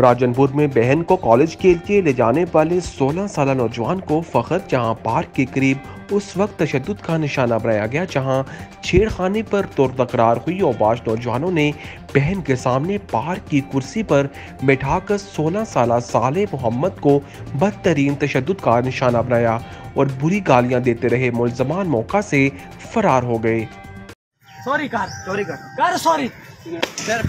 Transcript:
राजनपुर में बहन को कॉलेज के लिए ले जाने वाले 16 साल नौजवान को फखर जहाँ पार्क के करीब उस वक्त तशद का निशाना बनाया गया, जहाँ छेड़खानी पर तोड़ तकरार हुई और बाज नौजवानों ने बहन के सामने पार्क की कुर्सी पर बैठाकर 16 साल साले मोहम्मद को बदतरीन तशद का निशाना बनाया। और बुरी गालियाँ देते रहे मुलजमान मौका से फरार हो गए। सॉरी कर। चोरी कर। कर सॉरी सिर